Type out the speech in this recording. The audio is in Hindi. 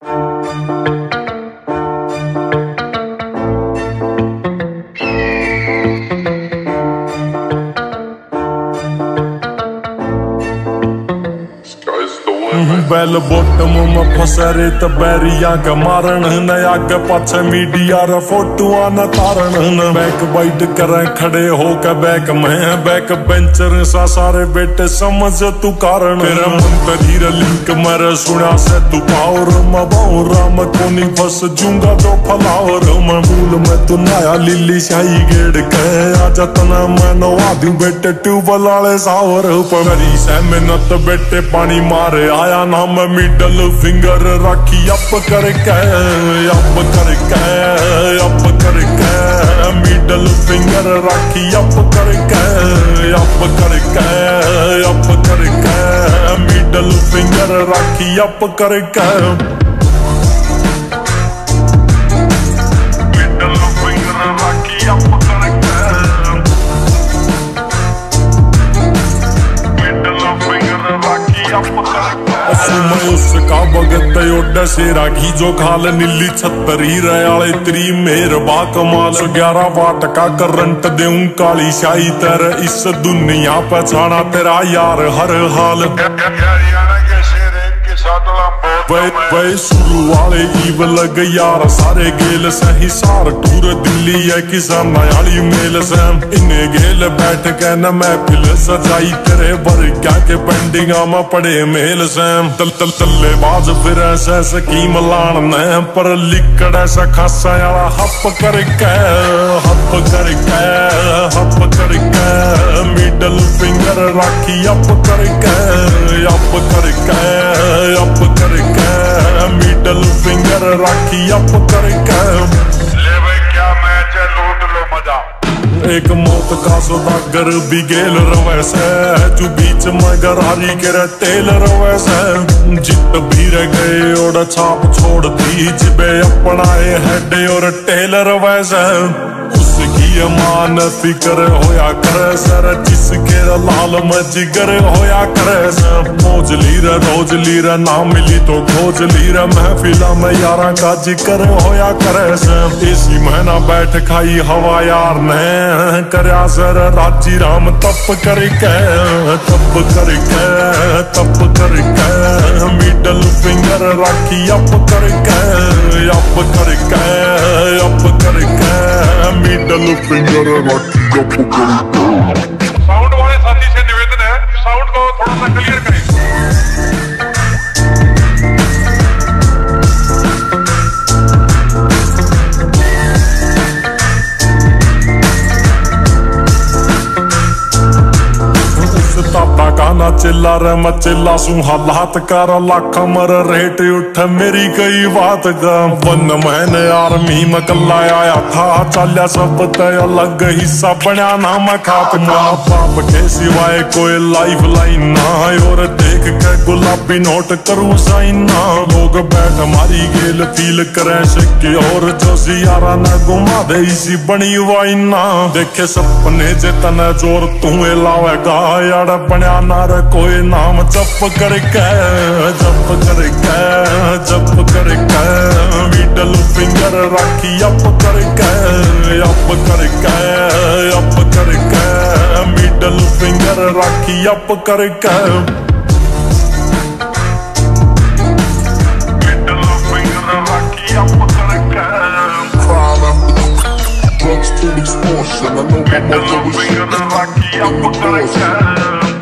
Thank you. बैल बोटम फसरे त बैरिया के मारण न आगे पाछे मीडिया रे फोटुआ न तारण न बैक बाइट करे खड़े हो के बैक में बैक बेंचर सा सारे बेटे समझ तू कारण तेरा मन तरीर लिंक मर सुना से तू पावर म बाऊ राम कोनी फस जूँगा जो फलावर म फूल में तू नया लिली शाही गेड़ के आजा तना मैं नवा दूँ बेटे ट्यूबल वाले सावर परी से मेहनत बेटे पानी मारे आया ना मैं मिडल फिंगर राखी अप करके अप करके अप करके मिडल फिंगर राखी अप करके अप करके अप करके मिडल फिंगर राखी अप करके। घी जो खाल नीली छतरी, रयाले त्री मेर बा कमाल ग्यारह वाट का करंट देऊं काली शाही, तर इस दुनिया पछाणा तेरा वे वे शुरू वाले ईव लग यार, सारे गेल से हिसार टूर दिल्ली है किसान नयाली मेल से इन्हें गेल बैठ के न महफिल सजाई तेरे बर क्या के पेंडिंग में पड़े मेल से तल तल तल्ले बाज फिर ऐसे स्कीम लान ने, पर लिकड़ ऐसा खासा यारा हप करके हप करके हप करके। मिडल फिंगर राखी अप करके अप फिंगर राखी अप करके। ले भाई क्या मैच है? लूट लो मज़ा। एक मौत का सौदागर बिगेल गेल रवैसे जो बीच में गरारी के टेल रवैसे जित भी रह गए और छाप छोड़ दी जिबे अपनाए हेड और टेलर वैसे उसकी मान फिकर होया करे सर, जिसके लाल में जिगर होया करे सर। मौज लीर, रोज लीर, ना मिली तो खोज लीर। महफिला में यारा का ज़िक्र होया करे सर। इसी महीना बैठ खाई हवा यार ने। करया सर, राज़ी राम तप करके तप करके तप करके। मिडल फिंगर राखी अप करके। साउंड वाले साथी से निवेदन है साउंड को थोड़ा सा क्लियर करें। चिल्ला रे, मैं चिल्ला सू। हालात कर, लाख मर रेट उठ मेरी कई बात का वन मैंने आर्मी में कल्ला आया था। चाल्या सब तय अलग हिस्सा बना ना मैं खात। माँ बाप के सिवाय कोई लाइफ लाइन ना और देख के गुलाबी नोट करूँ साइन ना। लोग बैठ मारी गेल, फील करे सिक्के। और जो सियारा न घुमा दे, इसी बनी वाइन ना। देखे सपने जितने ज़ोर तू लावेगा। यार बनया ना कोई नाम जप करके जप करके जप करके। मिडल फिंगर राखी अप करके अप करके अप करके। मिडल फिंगर राखी अप करके। Extortion. I know my mother was finger rakhi up करके।